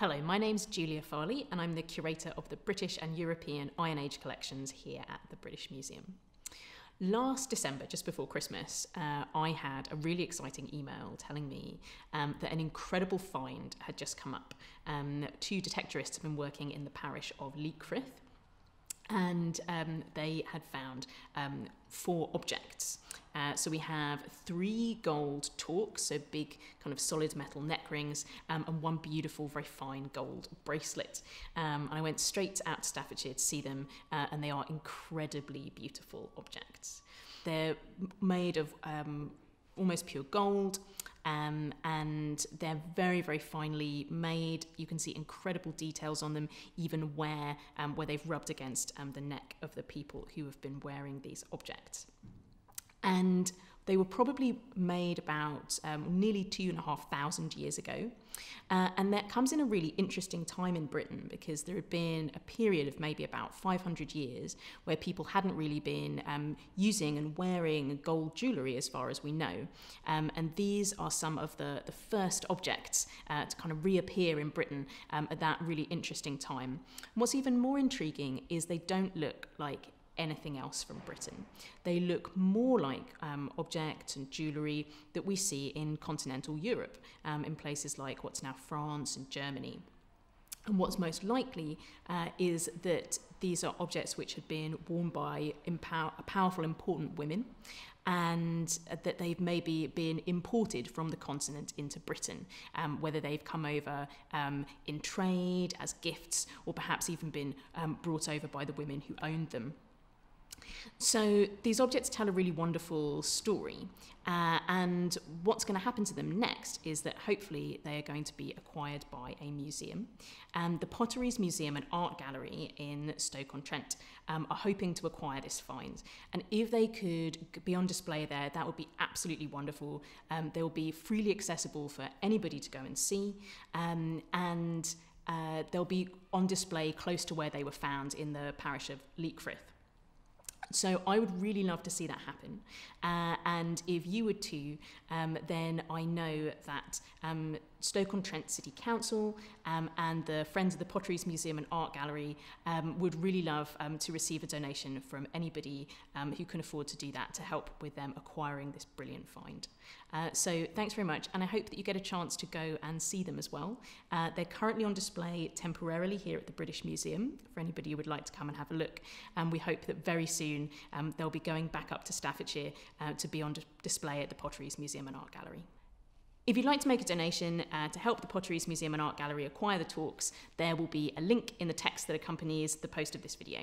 Hello, my name's Julia Farley, and I'm the curator of the British and European Iron Age collections here at the British Museum. Last December, just before Christmas, uh, I had a really exciting email telling me um, that an incredible find had just come up. Um, two detectorists have been working in the parish of Leekfrith and um, they had found um, four objects. Uh, so we have three gold torcs, so big kind of solid metal neck rings, um, and one beautiful, very fine gold bracelet. Um, and I went straight out to Staffordshire to see them, uh, and they are incredibly beautiful objects. They're made of um, almost pure gold. Um, and they're very, very finely made. You can see incredible details on them, even where um, where they've rubbed against um, the neck of the people who have been wearing these objects. And they were probably made about um, nearly two and a half thousand years ago. Uh, and that comes in a really interesting time in Britain because there had been a period of maybe about 500 years where people hadn't really been um, using and wearing gold jewellery as far as we know. Um, and these are some of the, the first objects uh, to kind of reappear in Britain um, at that really interesting time. And what's even more intriguing is they don't look like anything else from Britain. They look more like um, objects and jewellery that we see in continental Europe, um, in places like what's now France and Germany. And what's most likely uh, is that these are objects which had been worn by empower- powerful, important women, and that they've maybe been imported from the continent into Britain, um, whether they've come over um, in trade, as gifts, or perhaps even been um, brought over by the women who owned them. So these objects tell a really wonderful story, uh, and what's going to happen to them next is that hopefully they are going to be acquired by a museum. And the Potteries Museum and Art Gallery in Stoke-on-Trent um, are hoping to acquire this find. And if they could be on display there, that would be absolutely wonderful. Um, they will be freely accessible for anybody to go and see, um, and uh, they'll be on display close to where they were found in the parish of Leekfrith. So I would really love to see that happen. Uh, and if you would too, um, then I know that um, Stoke-on-Trent City Council um, and the Friends of the Potteries Museum and Art Gallery um, would really love um, to receive a donation from anybody um, who can afford to do that to help with them acquiring this brilliant find. Uh, so thanks very much, and I hope that you get a chance to go and see them as well. Uh, they're currently on display temporarily here at the British Museum for anybody who would like to come and have a look. And we hope that very soon um, they'll be going back up to Staffordshire uh, to be on display at the Potteries Museum and Art Gallery. If you'd like to make a donation uh, to help the Potteries Museum and Art Gallery acquire the torcs, there will be a link in the text that accompanies the post of this video.